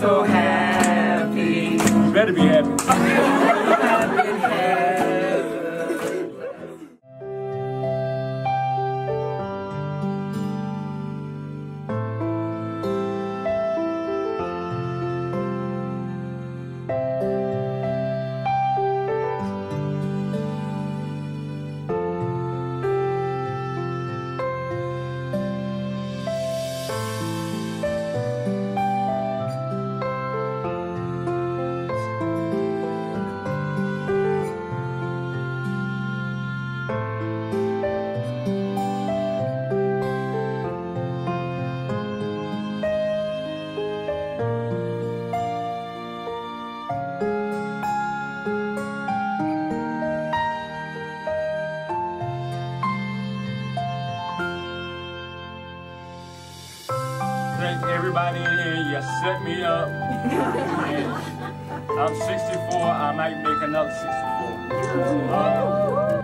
so happy. You better be happy. Thank everybody in here. You set me up. I'm 64. I might make another 64. Uh,